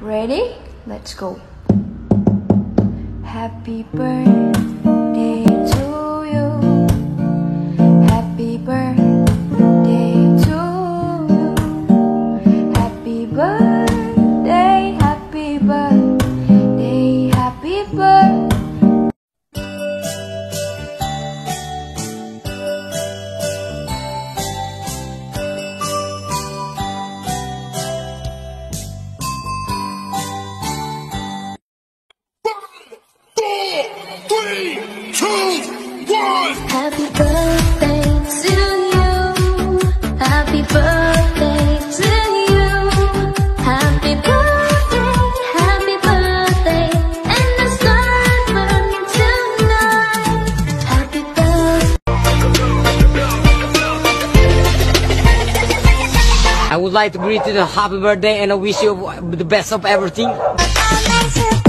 Ready? Let's go. Happy birthday to you. Happy birthday to you. Happy birthday, three, two, one. Happy birthday to you. Happy birthday to you. Happy birthday, happy birthday. And the sun burning tonight. Happy birthday. I would like to greet you a happy birthday and I wish you the best of everything. I